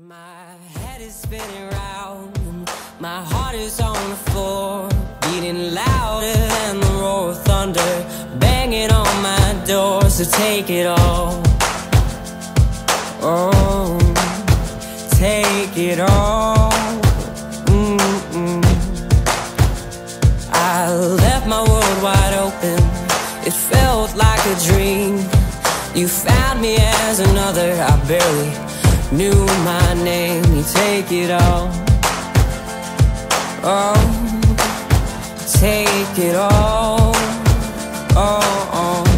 My head is spinning round, my heart is on the floor, beating louder than the roar of thunder, banging on my door, so take it all. Oh, take it all. Mm -mm. I left my world wide open, it felt like a dream. You found me as another, I barely knew my name, you take it all. Oh, take it all. Oh, oh.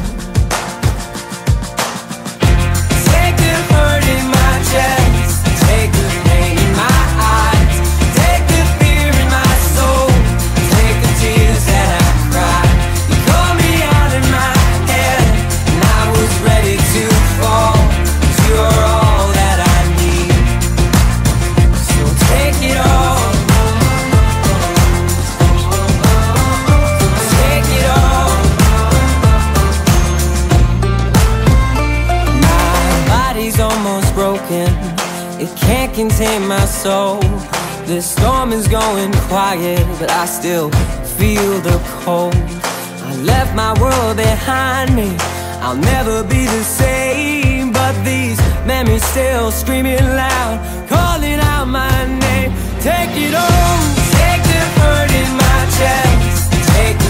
this storm is going quiet, but I still feel the cold. I left my world behind me, I'll never be the same. But these memories still screaming loud, calling out my name. Take it all, take the hurt in my chest. Take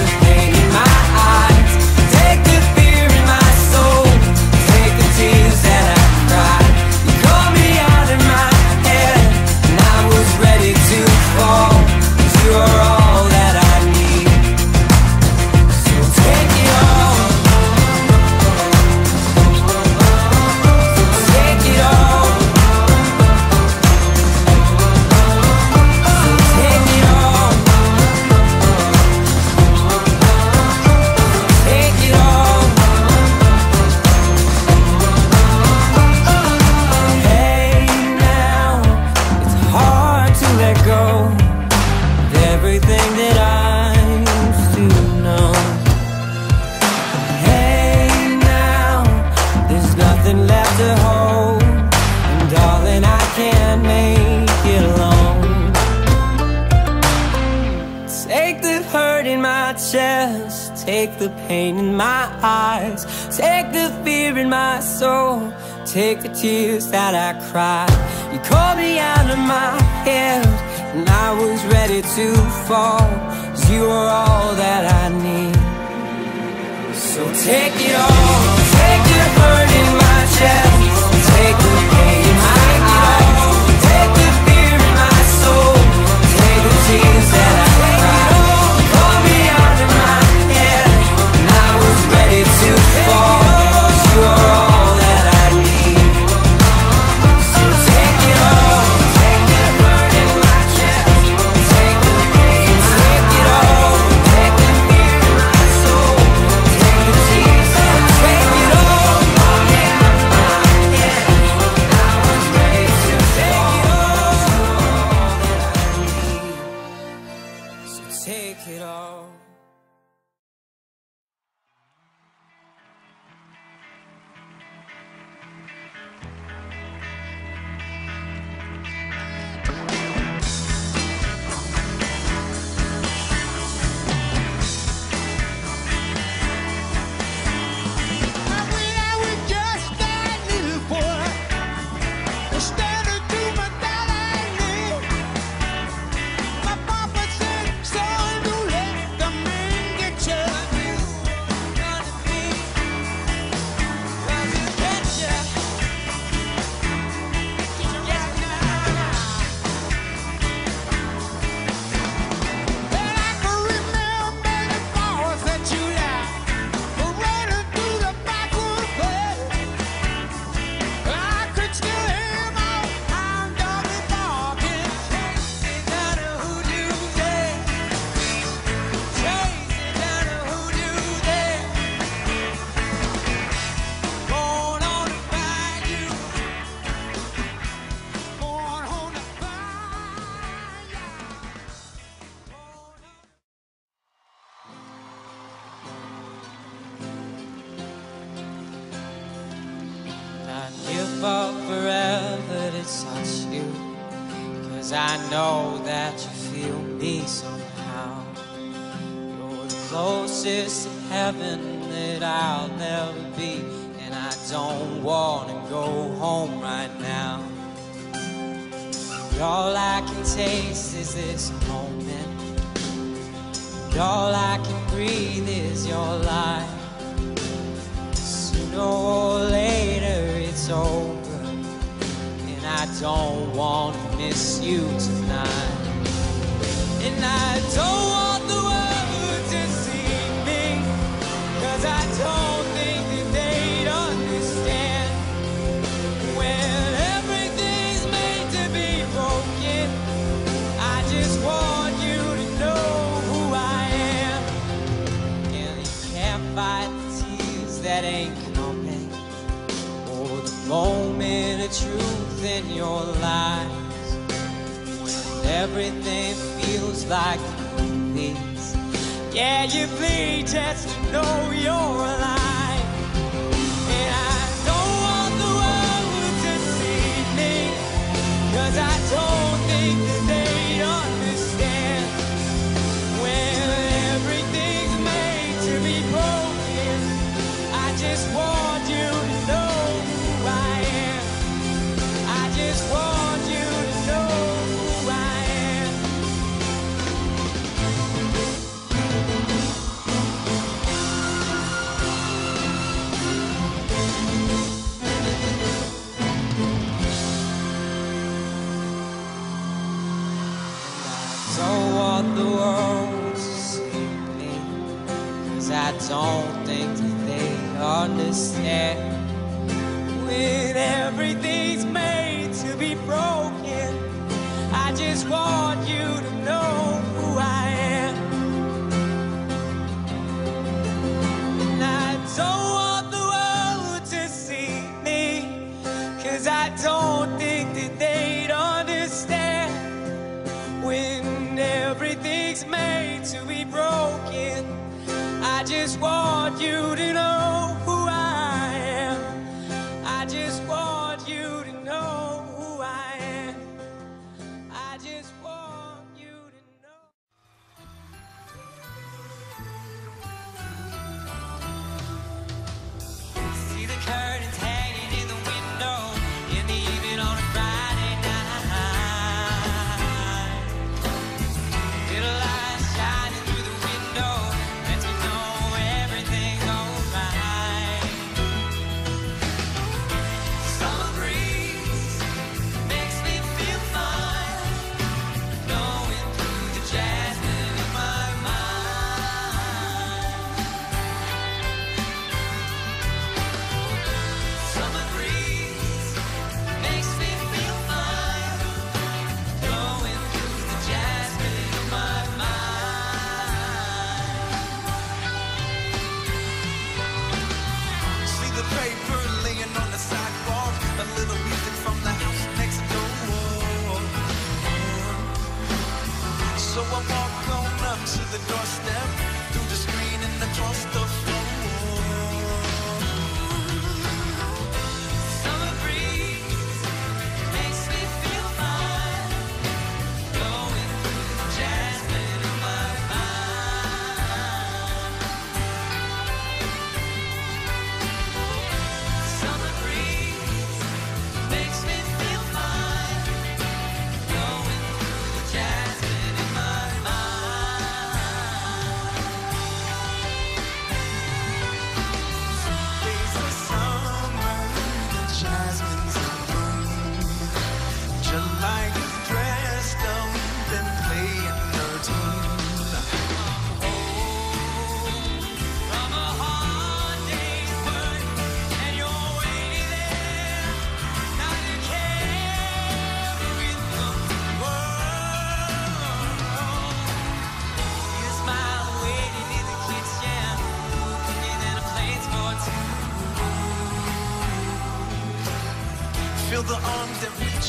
pain in my eyes. Take the fear in my soul. Take the tears that I cry. You called me out of my head And I was ready to fall. Cause you were all that I need. So take it all. heaven that I'll never be, and I don't want to go home right now. All I can taste is this moment, and all I can breathe is your life. Sooner or later, it's over, and I don't want to miss you tonight, and I don't want the knees. Yeah, you bleed just to know you're alive. just want you to know who I am. And I don't want the world to see me, cause I don't think that they'd understand when everything's made to be broken. I just want you to the paper laying on the sidewalk, a little music from the house next door. So I walk on up to the doorstep.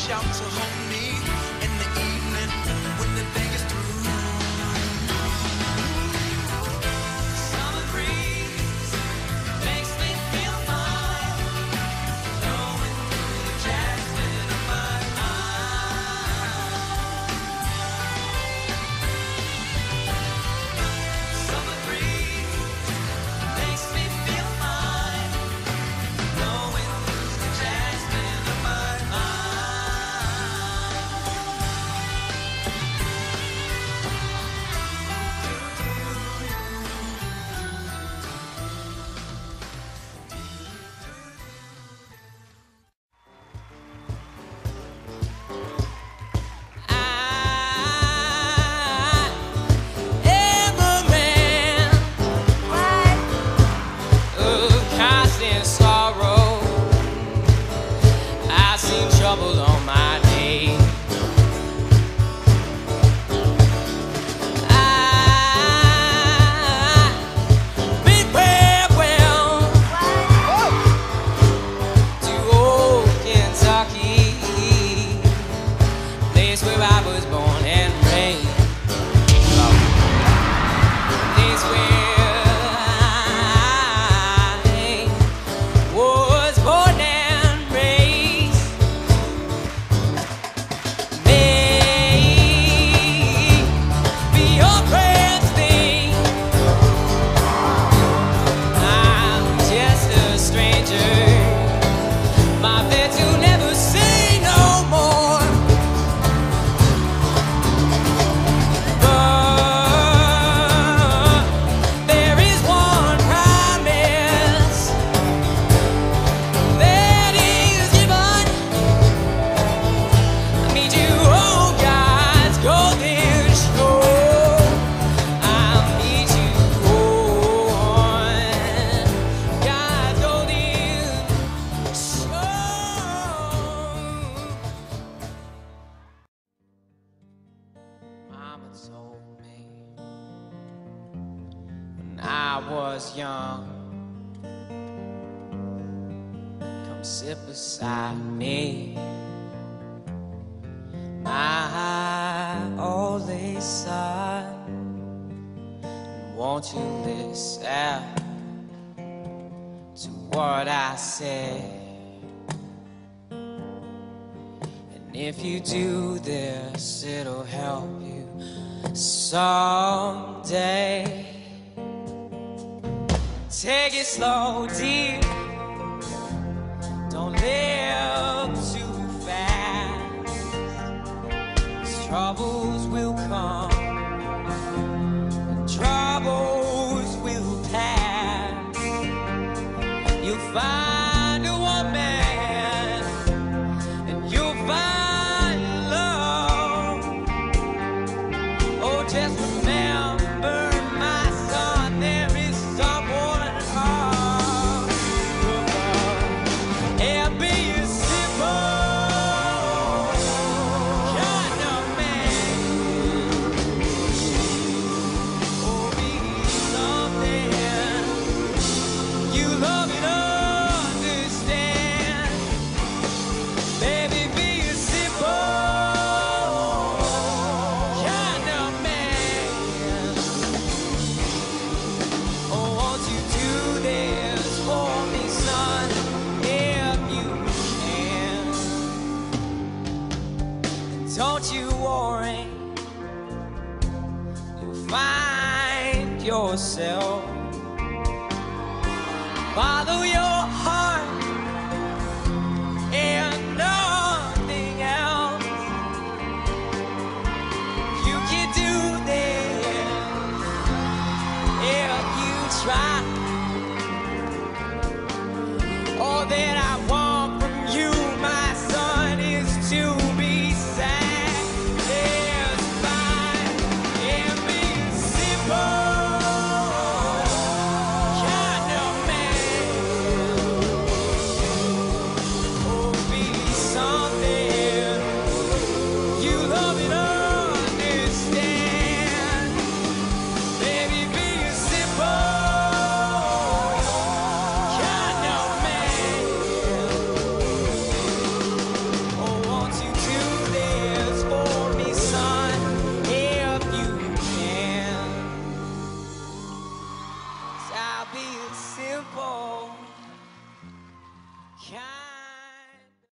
向着红 sit beside me. My only son, won't you listen to what I say? And if you do this, it'll help you someday. Take it slow, dear. Live too fast. Troubles will come. myself.